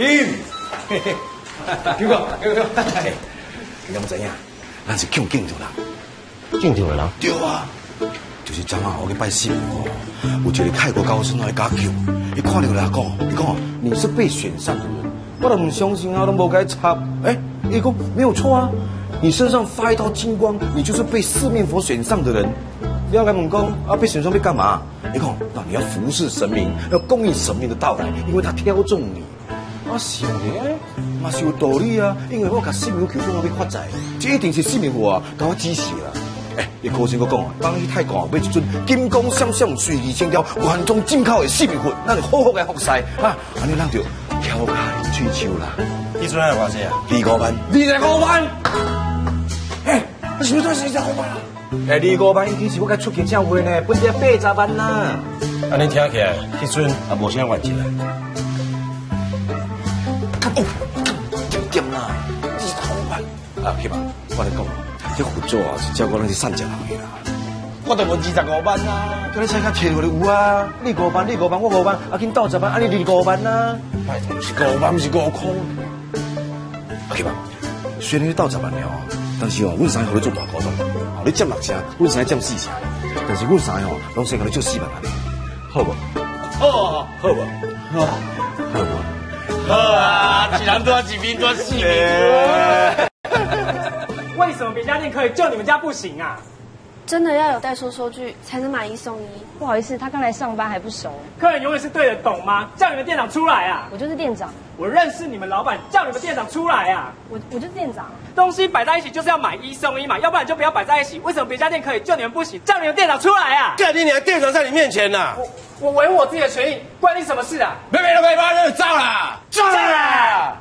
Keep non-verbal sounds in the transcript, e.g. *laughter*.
金，嘿嘿，叫个叫个，你敢不知影？咱是强警长人，警长的人，对啊，就是昨晚我去拜师傅，有一个泰国高僧来家救，伊看到来讲，伊讲你是被选上的人，我都唔相信啊，都冇该插，哎，伊讲没有错啊，你身上发一道金光，你就是被四面佛选上的人。你要来猛攻啊，被选上被干嘛？你讲，那你要服侍神明，要供应神明的到来，因为他挑中你。我想咧，嘛是有道理啊，因为我甲四面佛求中我要发财，这一定是四面佛啊，甲我支持啦。哎，你高兴我讲啊，当去泰国买一尊金光闪闪、水二千条、原装进口的四面佛，咱就好好来服侍啊，安尼咱就挑开追求啦。一尊还有偌济啊？二五万，二十五万。哎，你是不是二十五万啊？哎，二五万已经是我该出去教会呢，本地八十万啦。安尼听起来，一尊也无啥原钱重点啦，二十五万。啊，去吧，我来讲，这合作啊是照顾咱是善食人的啦。我都无二十五万啊！叫你参加贴我的有啊，你五万，你五万，我五万，啊，紧斗十万，啊，你二五万啊。拜托，是五万，不是五块。啊，去吧，虽然你斗十万了，但是哦，阮三个你做大股东，哦，你占六成，阮三个占四成，但是阮三个哦，拢先给你做四万，好不？好，好不？好，好不？喝啊！几人多，几兵多，四 *laughs* 兵为什么别家店可以，就你们家不行啊？真的要有代收收据才能买一送一。不好意思，他刚来上班还不熟。客人永远是对的，懂吗？叫你们店长出来啊！我就是店长，我认识你们老板，叫你们店长出来啊！我我就是店长。东西摆在一起就是要买一送一嘛，要不然就不要摆在一起。为什么别家店可以，就你们不行？叫你们店长出来啊！干你娘！店长在你面前呐！我我维护我自己的权益，关你什么事啊？妹妹都可以把人招了，招了！